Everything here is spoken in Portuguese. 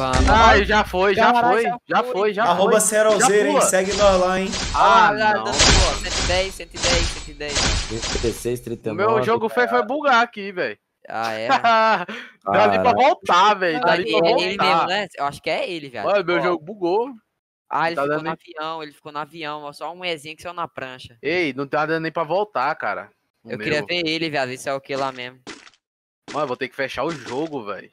Ah, já foi, já foi, já já foi. já Arroba foi. Serolzeira, hein? Segue nós lá, hein? Ah, Ah, não. dando boa. 110, 110, 110. 36, O 39. meu jogo foi, foi bugar aqui, velho. Ah, é? Dá ali pra voltar, velho. Dá ali ele, pra é ele mesmo, né? Eu acho que é ele, velho. Olha, meu Ó, jogo bugou. Ah, ele tá ficou dando no nem- avião, ele ficou no avião, só um Ezinho que saiu na prancha. Ei, não tá dando nem pra voltar, cara. O Eu meu. queria ver ele, velho, ver se é o que lá mesmo. Mano, eu vou ter que fechar o jogo, velho.